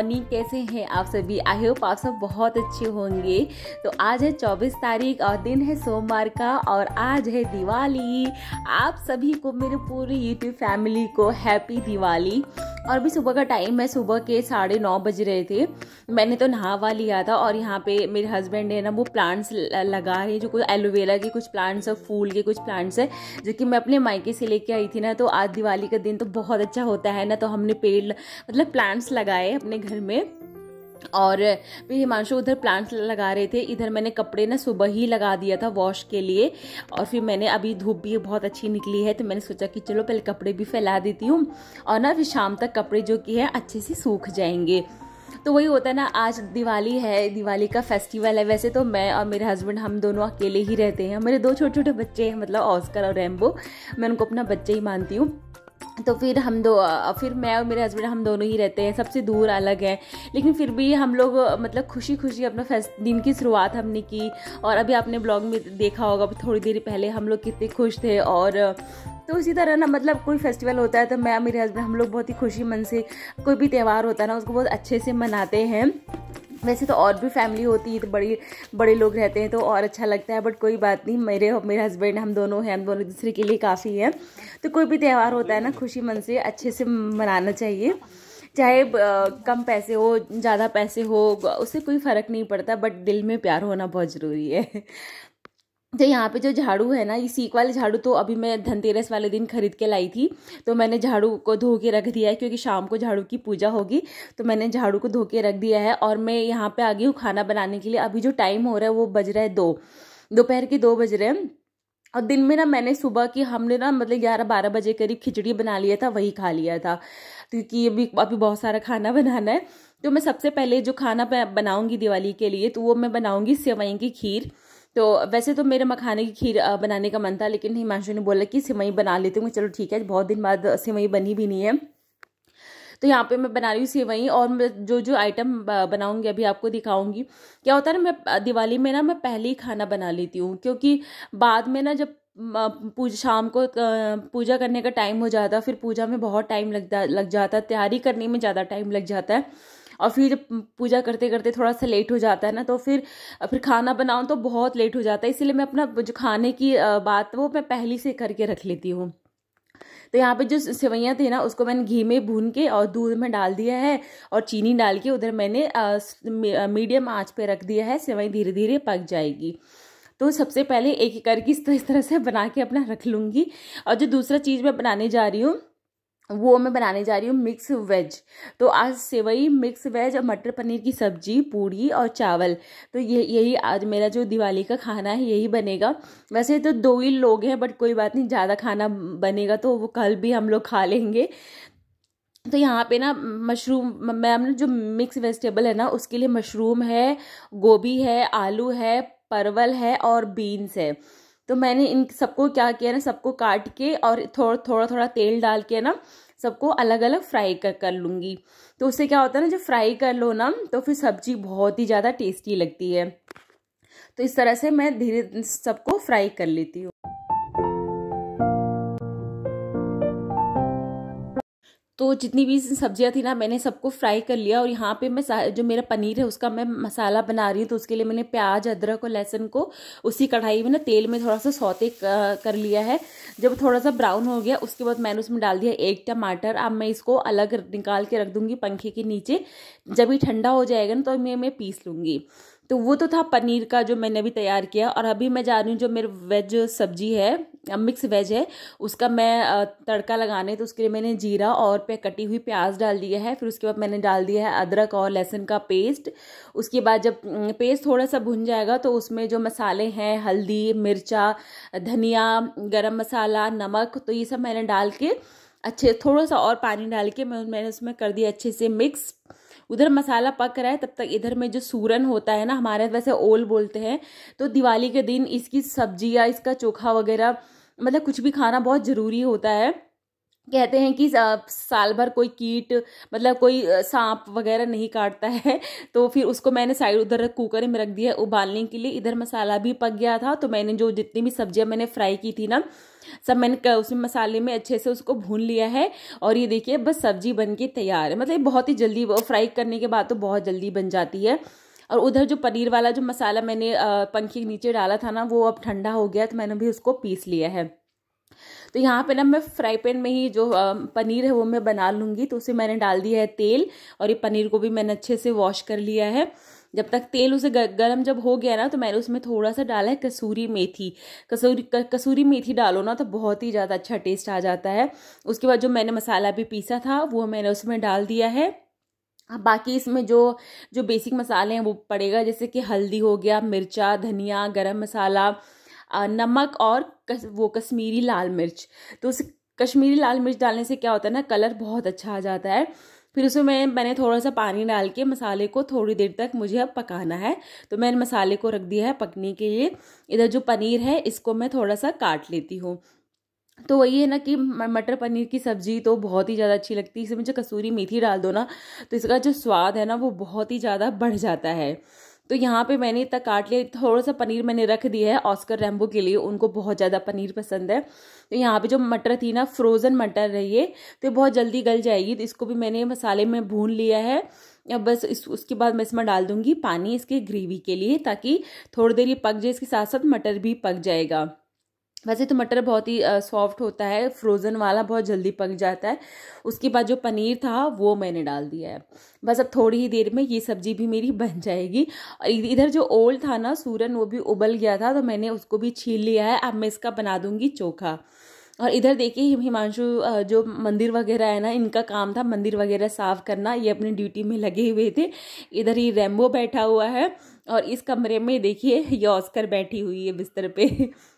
Morning कैसे हैं आप सभी? आई होप आप सब बहुत अच्छे होंगे। तो आज है 24 तारीख और दिन है सोमवार का और आज है दिवाली। आप सभी को मेरे पूरी यूट्यूब फैमिली को हैप्पी दिवाली। और भी सुबह का टाइम है सुबह के साढ़े नौ बज रहे थे। मैंने तो नहावा लिया था और यहाँ पे मेरे हस्बैंड है ना वो प्लांट्स लगा है, जो कुछ एलोवेरा के कुछ प्लांट्स और फूल के कुछ प्लांट्स है, जो कि मैं अपने मायके से लेके आई थी ना तो आज दिवाली का दिन तो बहुत अच्छा होता है ना तो हमने पेड़ मतलब प्लांट्स लगाए अपने घर में। और फिर हिमांशु उधर प्लांट्स लगा रहे थे। इधर मैंने कपड़े ना सुबह ही लगा दिया था वॉश के लिए। और फिर मैंने अभी धूप भी बहुत अच्छी निकली है तो मैंने सोचा कि चलो पहले कपड़े भी फैला देती हूँ। और ना फिर शाम तक कपड़े जो कि है, अच्छे से सूख जाएँगे। तो वही होता है ना, आज दिवाली है, दिवाली का फेस्टिवल है वैसे तो मैं और मेरे हस्बैंड हम दोनों अकेले ही रहते हैं। मेरे दो छोटे छोटे बच्चे हैं मतलब ऑस्कर और रैम्बो मैं उनको अपना बच्चे ही मानती हूँ। तो फिर हम दो फिर मैं और मेरे हस्बैंड हम दोनों ही रहते हैं, सबसे दूर अलग है। लेकिन फिर भी हम लोग मतलब खुशी खुशी अपना फेस्ट दिन की शुरुआत हमने की। और अभी आपने ब्लॉग में देखा होगा थोड़ी देर पहले हम लोग कितने खुश थे। और तो इसी तरह ना मतलब कोई फेस्टिवल होता है तो मैं और मेरे हस्बैंड हम लोग बहुत ही खुशी मन से, कोई भी त्यौहार होता है ना, उसको बहुत अच्छे से मनाते हैं। वैसे तो और भी फैमिली होती है तो बड़ी, बड़े लोग रहते हैं तो और अच्छा लगता है बट कोई बात नहीं, मेरे और मेरे हस्बैंड हम दोनों हैं, हम दोनों दूसरे के लिए काफ़ी हैं तो कोई भी त्यौहार होता है ना, खुशी मन से अच्छे से मनाना चाहिए, चाहे कम पैसे हो, ज़्यादा पैसे हो, उससे कोई फ़र्क नहीं पड़ता बट दिल में प्यार होना बहुत ज़रूरी है तो यहाँ पे जो झाड़ू है ना, ये सीक वाले झाड़ू तो अभी मैं धनतेरस वाले दिन खरीद के लाई थी तो मैंने झाड़ू को धो के रख दिया है क्योंकि शाम को झाड़ू की पूजा होगी तो मैंने झाड़ू को धो के रख दिया है और मैं यहाँ पे आ गई हूँ खाना बनाने के लिए। अभी जो टाइम हो रहा है वो बज रहा है दो। दोपहर के दो बज रहे हैं और दिन में ना मैंने सुबह की हमने ना मतलब ग्यारह बारह बजे करीब खिचड़ी बना लिया था, वही खा लिया था, क्योंकि अभी अभी बहुत सारा खाना बनाना है। तो मैं सबसे पहले जो खाना बनाऊँगी दिवाली के लिए तो वो मैं बनाऊँगी सेवई की खीर। तो वैसे तो मेरे मखाने की खीर बनाने का मन था, लेकिन हिमांशु ने बोला कि सिमई बना लेती हूँ। चलो ठीक है, बहुत दिन बाद सिमई बनी भी नहीं है। तो यहाँ पे मैं बना रही हूँ सेवई और मैं जो जो आइटम बनाऊँगी, अभी आपको दिखाऊँगी। क्या होता है ना, मैं दिवाली में ना, मैं पहले ही खाना बना लेती हूँ, क्योंकि बाद में ना जब पूजा, शाम को पूजा करने का टाइम हो जाता, फिर पूजा में बहुत टाइम लगता, लग जाता, तैयारी करने में ज़्यादा टाइम लग जाता है। और फिर जब पूजा करते करते थोड़ा सा लेट हो जाता है ना तो फिर फिर खाना बनाऊँ तो बहुत लेट हो जाता है। इसीलिए मैं अपना जो खाने की बात वो मैं पहले से करके रख लेती हूँ। तो यहाँ पे जो सेवैयाँ थी ना, उसको मैंने घी में भून के और दूध में डाल दिया है और चीनी डाल के उधर मैंने मीडियम आँच पे रख दिया है, सेवई धीरे धीरे पक जाएगी। तो सबसे पहले एक एक करके इस तरह से बना के अपना रख लूँगी। और जो दूसरा चीज़ मैं बनाने जा रही हूँ वो मैं बनाने जा रही हूँ मिक्स वेज तो आज सेवई मिक्स वेज और मटर पनीर की सब्ज़ी, पूड़ी और चावल। तो ये, यही आज मेरा जो दिवाली का खाना है, यही बनेगा। वैसे तो दो ही लोग हैं बट कोई बात नहीं, ज़्यादा खाना बनेगा तो वो कल भी हम लोग खा लेंगे। तो यहाँ पे ना मशरूम, मैम जो मिक्स वेजिटेबल है ना, उसके लिए मशरूम है, गोभी है, आलू है, परवल है और बीन्स है। तो मैंने इन सबको क्या किया ना, सबको काट के और थोड़ा थोड़ा थोड़ा तेल डाल के ना, सबको अलग अलग फ्राई कर कर लूँगी। तो उससे क्या होता है ना, जब फ्राई कर लो ना तो फिर सब्ज़ी बहुत ही ज़्यादा टेस्टी लगती है। तो इस तरह से मैं धीरे सबको फ्राई कर लेती हूँ। तो जितनी भी सब्ज़ियाँ थी ना, मैंने सबको फ्राई कर लिया और यहाँ पे मैं जो मेरा पनीर है, उसका मैं मसाला बना रही हूँ तो उसके लिए मैंने प्याज, अदरक और लहसुन को उसी कढ़ाई में ना तेल में थोड़ा सा सौते कर लिया है। जब थोड़ा सा ब्राउन हो गया, उसके बाद मैंने उसमें डाल दिया एक टमाटर। अब मैं इसको अलग निकाल के रख दूँगी पंखे के नीचे। जब ये ठंडा हो जाएगा ना तो मैं मैं पीस लूँगी। तो वो तो था पनीर का जो मैंने अभी तैयार किया। और अभी मैं जा रही हूँ, जो मेरे वेज सब्ज़ी है मिक्स वेज है, उसका मैं तड़का लगाने तो उसके लिए मैंने जीरा और पे कटी हुई प्याज डाल दिया है, फिर उसके बाद मैंने डाल दिया है अदरक और लहसुन का पेस्ट। उसके बाद जब पेस्ट थोड़ा सा भुन जाएगा तो उसमें जो मसाले हैं, हल्दी, मिर्चा, धनिया, गरम मसाला, नमक तो ये सब मैंने डाल के अच्छे थोड़ा सा और पानी डाल के मैं, मैंने उसमें कर दिया अच्छे से मिक्स। उधर मसाला पक रहा है, तब तक इधर में जो सूरन होता है ना, हमारे वैसे ओल बोलते हैं तो दिवाली के दिन इसकी सब्ज़ी या इसका चोखा वगैरह मतलब कुछ भी खाना बहुत ज़रूरी होता है। कहते हैं कि साल भर कोई कीट मतलब कोई सांप वगैरह नहीं काटता है तो फिर उसको मैंने साइड उधर कुकर में रख दिया उबालने के लिए। इधर मसाला भी पक गया था तो मैंने जो जितनी भी सब्ज़ियाँ मैंने फ्राई की थी ना सब मैंने उसमें मसाले में अच्छे से उसको भून लिया है और ये देखिए, बस सब्ज़ी बन के तैयार है। मतलब बहुत ही जल्दी फ्राई करने के बाद तो बहुत जल्दी बन जाती है। और उधर जो पनीर वाला जो मसाला मैंने पंखे के नीचे डाला था ना, वो अब ठंडा हो गया तो मैंने भी उसको पीस लिया है। तो यहाँ पे ना मैं फ्राई पैन में ही जो पनीर है वो मैं बना लूँगी। तो उसे मैंने डाल दिया है तेल और ये पनीर को भी मैंने अच्छे से वॉश कर लिया है। जब तक तेल उसे गर्म जब हो गया ना तो मैंने उसमें थोड़ा सा डाला है कसूरी मेथी। कसूरी कसूरी मेथी डालो ना तो बहुत ही ज़्यादा अच्छा टेस्ट आ जाता है। उसके बाद जो मैंने मसाला भी पीसा था वो मैंने उसमें डाल दिया है। अब बाकी इसमें जो जो बेसिक मसाले हैं वो पड़ेगा जैसे कि हल्दी हो गया मिर्चा धनिया गरम मसाला नमक और कस, वो कश्मीरी लाल मिर्च। तो उस कश्मीरी लाल मिर्च डालने से क्या होता है ना कलर बहुत अच्छा आ जाता है। फिर उसमें मैं, मैंने थोड़ा सा पानी डाल के मसाले को थोड़ी देर तक मुझे अब पकाना है। तो मैंने मसाले को रख दिया है पकने के लिए। इधर जो पनीर है, इसको मैं थोड़ा सा काट लेती हूँ। तो वही है ना कि मटर पनीर की सब्ज़ी तो बहुत ही ज़्यादा अच्छी लगती है। इसमें जो कसूरी मेथी डाल दो ना तो इसका जो स्वाद है ना, वो बहुत ही ज़्यादा बढ़ जाता है। तो यहाँ पे मैंने इतना काट लिया थोड़ा सा पनीर मैंने रख दिया है ऑस्कर रैम्बो के लिए, उनको बहुत ज़्यादा पनीर पसंद है। तो यहाँ पे जो मटर थी ना, फ्रोज़न मटर रही है तो बहुत जल्दी गल जाएगी तो इसको भी मैंने मसाले में भून लिया है। अब बस इस, उसके बाद मैं इसमें डाल दूँगी पानी इसके ग्रेवी के लिए, ताकि थोड़ी देर ये पक जाए, इसके साथ साथ मटर भी पक जाएगा। वैसे तो मटर बहुत ही सॉफ्ट होता है, फ्रोज़न वाला बहुत जल्दी पक जाता है। उसके बाद जो पनीर था, वो मैंने डाल दिया है। बस अब थोड़ी ही देर में ये सब्ज़ी भी मेरी बन जाएगी। और इधर जो ओल था ना, सूरन, वो भी उबल गया था तो मैंने उसको भी छील लिया है। अब मैं इसका बना दूँगी चोखा। और इधर देखिए हिमांशु जो मंदिर वगैरह है ना, इनका काम था मंदिर वगैरह साफ़ करना। ये अपनी ड्यूटी में लगे हुए थे। इधर ही रेम्बो बैठा हुआ है। और इस कमरे में देखिए, ये ऑस्कर बैठी हुई है बिस्तर पे।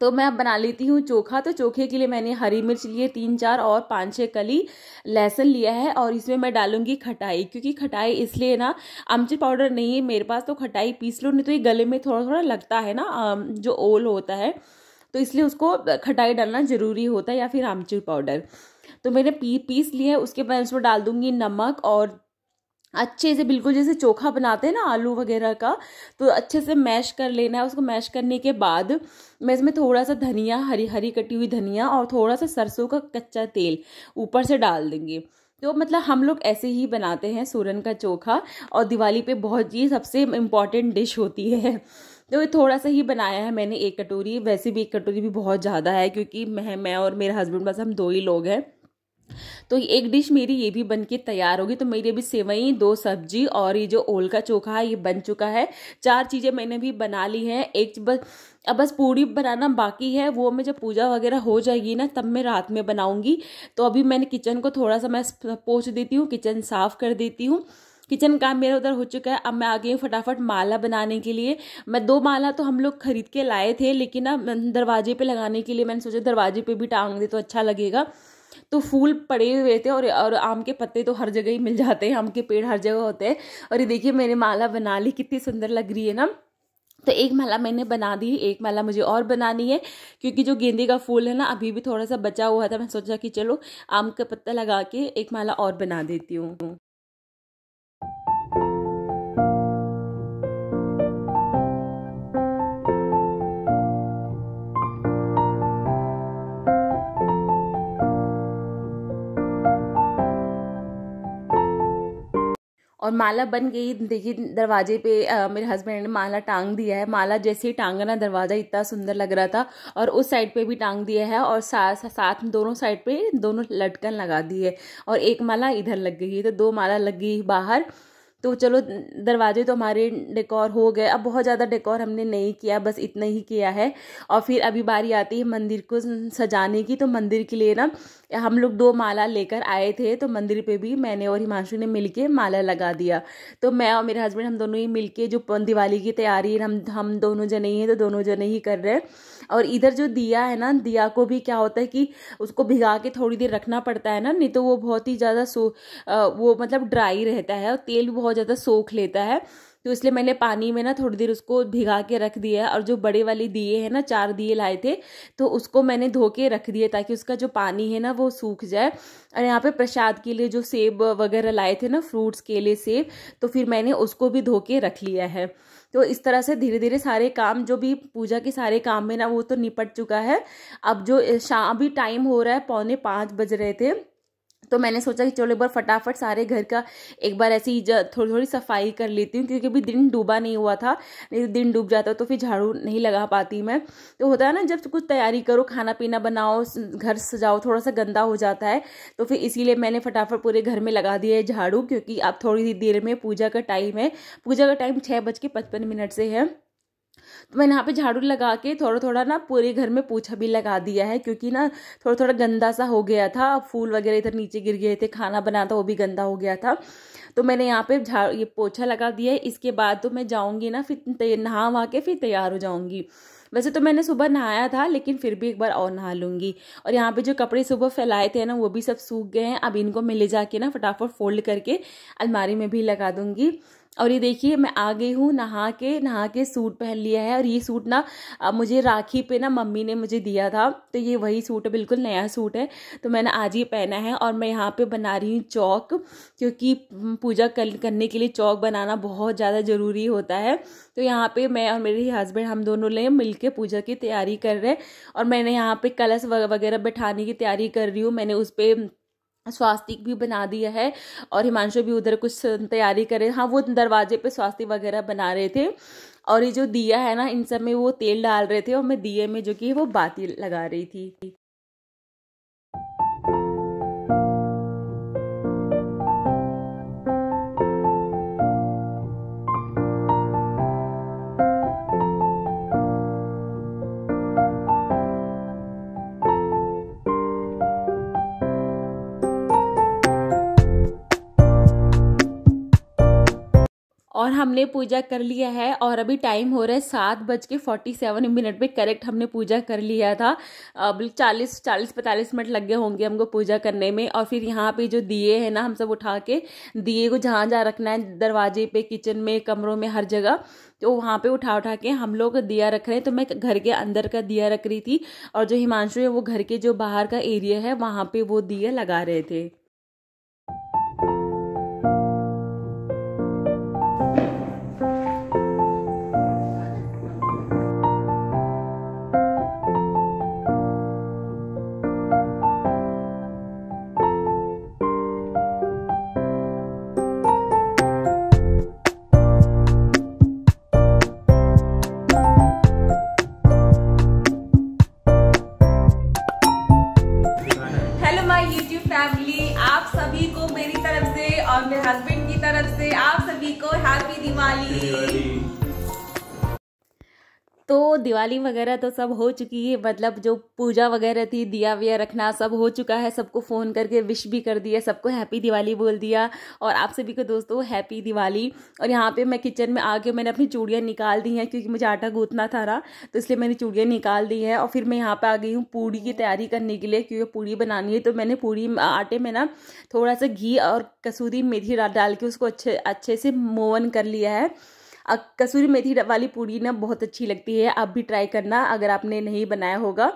तो मैं अब बना लेती हूँ चोखा। तो चोखे के लिए मैंने हरी मिर्च लिए तीन, चार और पाँच छः कली लहसुन लिया है और इसमें मैं डालूँगी खटाई, क्योंकि खटाई इसलिए ना आमचूर पाउडर नहीं है मेरे पास तो खटाई पीस लो, नहीं तो ये गले में थोड़ा थोड़ा लगता है ना जो ओल होता है। तो इसलिए उसको खटाई डालना ज़रूरी होता है या फिर आमचूर पाउडर। तो मैंने पी, पीस लिया है, उसके बाद उसमें डाल दूँगी नमक और अच्छे से, बिल्कुल जैसे चोखा बनाते हैं ना आलू वगैरह का तो अच्छे से मैश कर लेना है, उसको मैश करने के बाद मैं इसमें थोड़ा सा धनिया हरी हरी कटी हुई धनिया और थोड़ा सा सरसों का कच्चा तेल ऊपर से डाल देंगे। तो मतलब हम लोग ऐसे ही बनाते हैं सूरन का चोखा और दिवाली पे बहुत ये सबसे इंपॉर्टेंट डिश होती है। तो ये थोड़ा सा ही बनाया है मैंने एक कटोरी, वैसे भी एक कटोरी भी बहुत ज़्यादा है क्योंकि मैं मैं और मेरे हस्बैंड बस हम दो ही लोग हैं। तो एक डिश मेरी ये भी बन के तैयार होगी। तो मेरी अभी सेवई, दो सब्ज़ी और ये जो ओल का चोखा है, ये बन चुका है। चार चीज़ें मैंने भी बना ली हैं। एक बस अब बस पूड़ी बनाना बाकी है। वो मैं जब पूजा वगैरह हो जाएगी ना, तब मैं रात में बनाऊँगी। तो अभी मैंने किचन को थोड़ा सा मैं पोछ देती हूँ, किचन साफ़ कर देती हूँ। किचन काम मेरा उधर हो चुका है। अब मैं आ गई हूँ फटाफट माला बनाने के लिए। मैं दो माला तो हम लोग खरीद के लाए थे, लेकिन ना दरवाजे पे लगाने के लिए मैंने सोचा दरवाजे पे भी टांग दे तो अच्छा लगेगा। तो फूल पड़े हुए थे और और आम के पत्ते तो हर जगह ही मिल जाते हैं, आम के पेड़ हर जगह होते हैं। और ये देखिए, मैंने माला बना ली, कितनी सुंदर लग रही है ना। तो एक माला मैंने बना दी, एक माला मुझे और बनानी है, क्योंकि जो गेंदे का फूल है ना, अभी भी थोड़ा सा बचा हुआ था मैं सोचा कि चलो आम का पत्ता लगा के एक माला और बना देती हूँ। और माला बन गई देखिए दरवाजे पे आ, मेरे हस्बैंड ने माला टांग दिया है। माला जैसे ही टांगा ना दरवाज़ा इतना सुंदर लग रहा था और उस साइड पे भी टांग दिया है और साथ साथ दोनों साइड पे दोनों लटकन लगा दी है और एक माला इधर लग गई है। तो दो माला लग गई बाहर तो चलो, दरवाजे तो हमारे डेकोर हो गए। अब बहुत ज़्यादा डेकोर हमने नहीं किया, बस इतना ही किया है। और फिर अभी बारी आती है मंदिर को सजाने की तो मंदिर के लिए ना, हम लोग दो माला लेकर आए थे तो मंदिर पे भी मैंने और हिमांशु ने मिलके माला लगा दिया। तो मैं और मेरे हस्बैंड हम दोनों ही मिलके जो दिवाली की तैयारी, हम हम दोनों जने ही हैं तो दोनों जने ही कर रहे हैं। और इधर जो दिया है ना, दिया को भी क्या होता है कि उसको भिगा के थोड़ी देर रखना पड़ता है ना, नहीं तो वो बहुत ही ज़्यादा वो मतलब ड्राई रहता है और तेल भी बहुत ज़्यादा सोख लेता है। तो इसलिए मैंने पानी में ना थोड़ी देर उसको भिगा के रख दिया है और जो बड़े वाले दिए हैं ना, चार दिए लाए थे तो उसको मैंने धो के रख दिया ताकि उसका जो पानी है ना वो सूख जाए। और यहाँ पे प्रसाद के लिए जो सेब वगैरह लाए थे ना, फ्रूट्स के लिए सेब तो फिर मैंने उसको भी धो के रख लिया है। तो इस तरह से धीरे धीरे सारे काम, जो भी पूजा के सारे काम में ना वो तो निपट चुका है। अब जो शाम, अभी टाइम हो रहा है, पौने पाँच बज रहे थे। तो मैंने सोचा कि चलो एक बार फटाफट सारे घर का एक बार ऐसी थोड़ी थोड़ी सफ़ाई कर लेती हूँ, क्योंकि अभी दिन डूबा नहीं हुआ था, नहीं तो दिन डूब जाता तो फिर झाड़ू नहीं लगा पाती मैं। तो होता है ना, जब कुछ तैयारी करो खाना पीना बनाओ घर सजाओ थोड़ा सा गंदा हो जाता है तो फिर इसीलिए मैंने फटाफट पूरे घर में लगा दिया है झाड़ू, क्योंकि अब थोड़ी देर में पूजा का टाइम है। पूजा का टाइम छः बज के पचपन मिनट से है। तो मैंने यहाँ पे झाड़ू लगा के थोड़ा थोड़ा ना पूरे घर में पोछा भी लगा दिया है, क्योंकि ना थोड़ा थोड़ा गंदा सा हो गया था। फूल वगैरह इधर नीचे गिर गए थे, खाना बना था, वो भी गंदा हो गया था। तो मैंने यहाँ पे झाड़ ये पोछा लगा दिया है। इसके बाद तो मैं जाऊँगी ना, फिर नहा वहा के फिर तैयार हो जाऊँगी। वैसे तो मैंने सुबह नहाया था, लेकिन फिर भी एक बार और नहा लूँगी। और यहाँ पे जो कपड़े सुबह फैलाए थे ना, वो भी सब सूख गए हैं। अब इनको मैं ले जाके ना फटाफट फोल्ड करके अलमारी में भी लगा दूँगी। और ये देखिए, मैं आ गई हूँ नहा के नहा के सूट पहन लिया है और ये सूट ना मुझे राखी पे ना मम्मी ने मुझे दिया था तो ये वही सूट है, बिल्कुल नया सूट है तो मैंने आज ही पहना है और मैं यहाँ पे बना रही हूँ चौक, क्योंकि पूजा करने के लिए चौक बनाना बहुत ज़्यादा ज़रूरी होता है तो यहाँ पे मैं और मेरे हस्बैंड हम दोनों ले मिल के पूजा की तैयारी कर रहे हैं और मैंने यहाँ पे कलश वगैरह बैठाने की तैयारी कर रही हूँ, मैंने उस पर स्वास्तिक भी बना दिया है और हिमांशु भी उधर कुछ तैयारी करे हाँ। वो दरवाजे पे स्वास्तिक वगैरह बना रहे थे और ये जो दिया है ना, इन सब में वो तेल डाल रहे थे और मैं दिए में जो कि वो बाती लगा रही थी। हमने पूजा कर लिया है और अभी टाइम हो रहा है सात बज के फोर्टी सेवन मिनट में करेक्ट हमने पूजा कर लिया था। अब चालीस चालीस, पैंतालीस मिनट लग गए होंगे हमको पूजा करने में और फिर यहाँ पे जो दिए हैं ना, हम सब उठा के दिए को जहाँ जहाँ रखना है, दरवाजे पे किचन में, कमरों में, हर जगह तो वहाँ पे उठा उठा के हम लोग दिया रख रहे हैं। तो मैं घर के अंदर का दिया रख रही थी और जो हिमांशु है वो घर के जो बाहर का एरिया है, वहाँ पे वो दिया लगा रहे थे। दिवाली वगैरह तो सब हो चुकी है। मतलब जो पूजा वगैरह थी, दिया विया रखना सब हो चुका है। सबको फ़ोन करके विश भी कर दिया, सबको हैप्पी दिवाली बोल दिया। और आप सभी को दोस्तों, हैप्पी दिवाली। और यहाँ पे मैं किचन में आके मैंने अपनी चूड़ियाँ निकाल दी हैं, क्योंकि मुझे आटा गूँथना था रहा तो इसलिए मैंने चूड़ियाँ निकाल दी है। और फिर मैं यहाँ पर आ गई हूँ पूड़ी की तैयारी करने के लिए, क्योंकि पूड़ी बनानी है। तो मैंने पूड़ी आटे में ना थोड़ा सा घी और कसूरी मेथी डाल के उसको अच्छे अच्छे से मोवन कर लिया है। कसूरी मेथी वाली पूड़ी ना बहुत अच्छी लगती है, आप भी ट्राई करना अगर आपने नहीं बनाया होगा।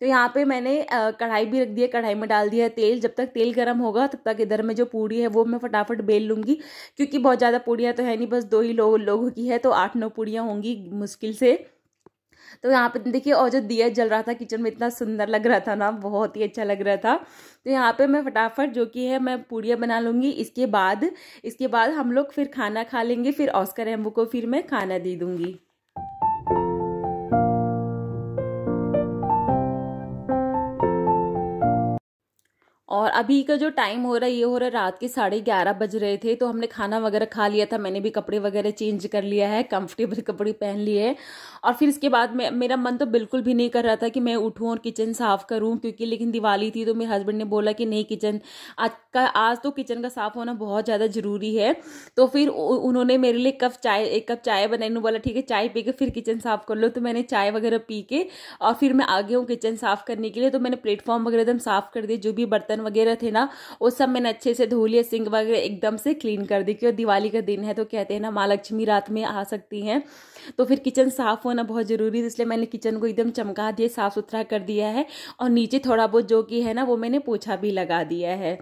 तो यहाँ पे मैंने कढ़ाई भी रख दी है, कढ़ाई में डाल दिया तेल। जब तक तेल गर्म होगा, तब तक इधर में जो पूड़ी है वो मैं फटाफट बेल लूँगी, क्योंकि बहुत ज़्यादा पूड़ियाँ तो है नहीं, बस दो ही लोग लोगों की है तो आठ नौ पूड़ियाँ होंगी मुश्किल से। तो यहाँ पे देखिए, और जो दिया जल रहा था किचन में, इतना सुंदर लग रहा था ना, बहुत ही अच्छा लग रहा था। तो यहाँ पे मैं फटाफट जो कि है, मैं पूड़ियाँ बना लूँगी। इसके बाद इसके बाद हम लोग फिर खाना खा लेंगे, फिर ऑस्कर एम्बू को फिर मैं खाना दे दूँगी। और अभी का जो टाइम हो रहा है, ये हो रहा है रात के साढ़े ग्यारह बज रहे थे तो हमने खाना वगैरह खा लिया था, मैंने भी कपड़े वगैरह चेंज कर लिया है कंफर्टेबल कपड़े पहन लिए और फिर इसके बाद मैं, मेरा मन तो बिल्कुल भी नहीं कर रहा था कि मैं उठूँ और किचन साफ़ करूँ, क्योंकि लेकिन दिवाली थी तो मेरे हस्बैंड ने बोला कि नहीं किचन आज का, आज तो किचन का साफ़ होना बहुत ज़्यादा ज़रूरी है। तो फिर उन्होंने मेरे लिए कप चाय, एक कप चाय बनाई बोला, ठीक है, चाय पी के फिर किचन साफ़ कर लो। तो मैंने चाय वगैरह पी के, और फिर मैं आगे हूँ किचन साफ़ करने के लिए तो मैंने प्लेटफॉर्म वगैरह एकदम साफ़ कर दिए, जो भी बर्तन वगैरह थे ना वो सब मैंने अच्छे से धो लिए, सिंक वगैरह एकदम से क्लीन कर दी, क्योंकि दिवाली का दिन है तो कहते हैं ना माँ लक्ष्मी रात में आ सकती हैं। तो फिर किचन साफ़ होना बहुत ज़रूरी है इसलिए मैंने किचन को एकदम चमका दिया साफ़ सुथरा कर दिया है, और नीचे थोड़ा बहुत जो कि है ना, वो मैंने पोछा भी लगा दिया है,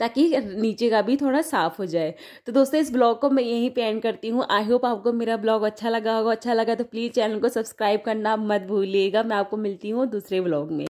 ताकि नीचे का भी थोड़ा साफ़ हो जाए। तो दोस्तों, इस ब्लॉग को मैं यहीं पे एंड करती हूँ। आई होप आपको मेरा ब्लॉग अच्छा लगा होगा। अच्छा लगा तो प्लीज़ चैनल को सब्सक्राइब करना मत भूलिएगा। मैं आपको मिलती हूँ दूसरे ब्लॉग में।